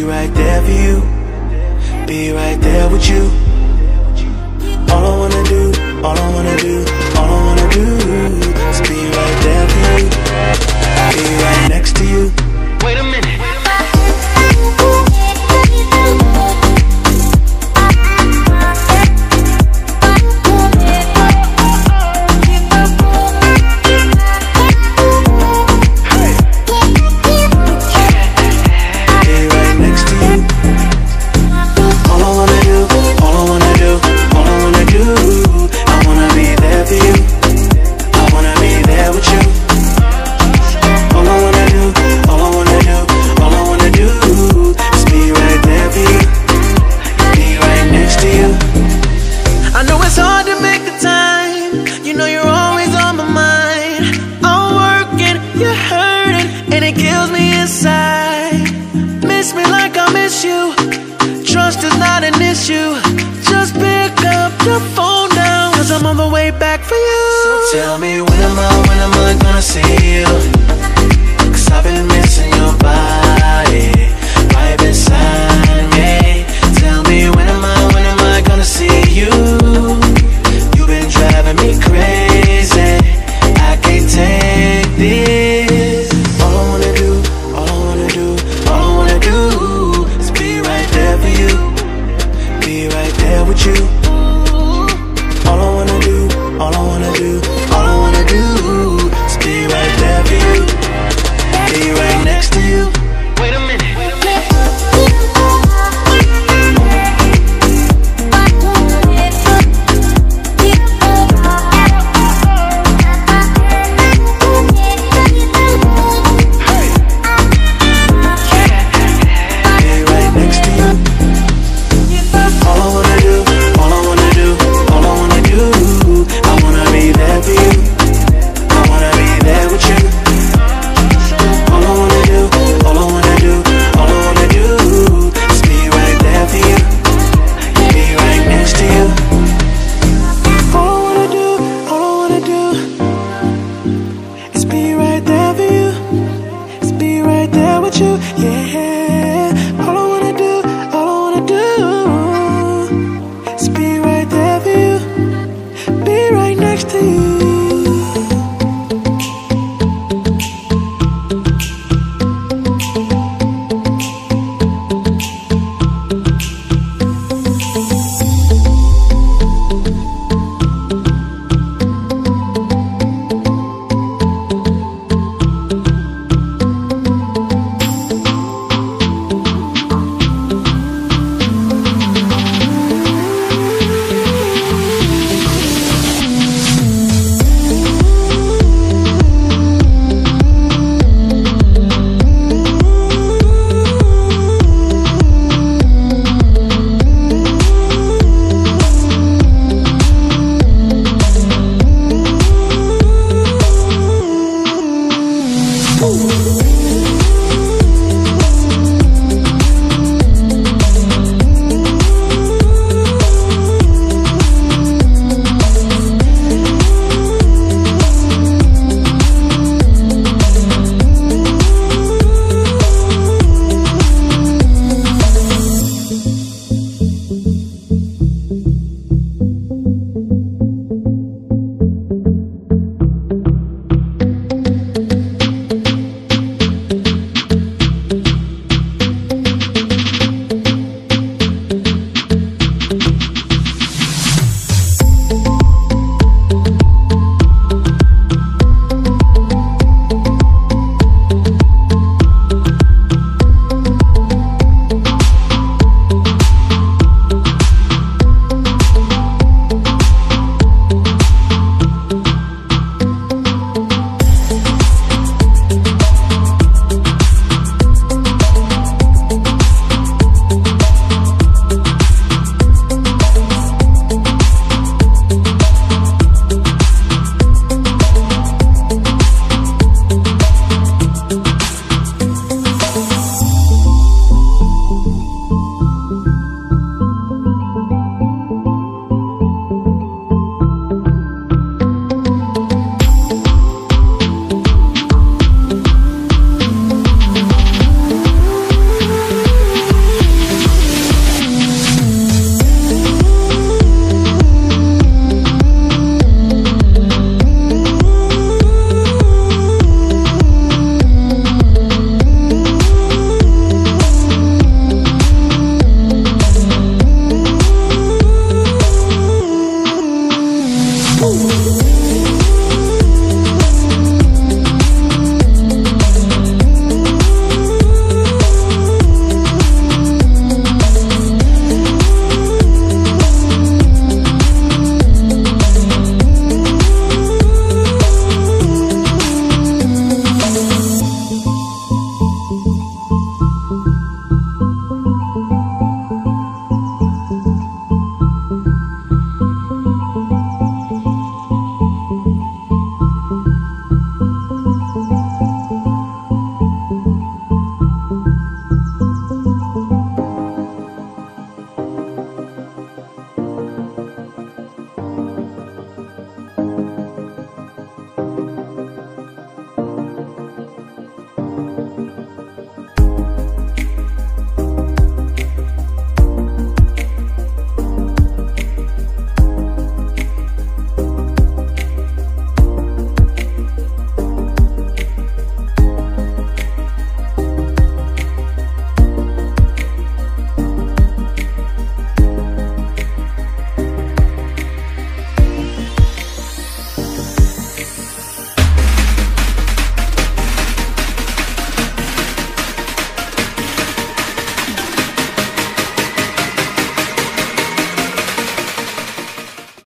be right there for you. Be right there with you. All I wanna do, all I wanna do, all I wanna do is be right there for you. Be right next to you. Inside. Miss me like I miss you. Trust is not an issue. Just pick up your phone now, cause I'm on the way back for you. So tell me when am I, when am I gonna see you? Cause I've been missing Ooh.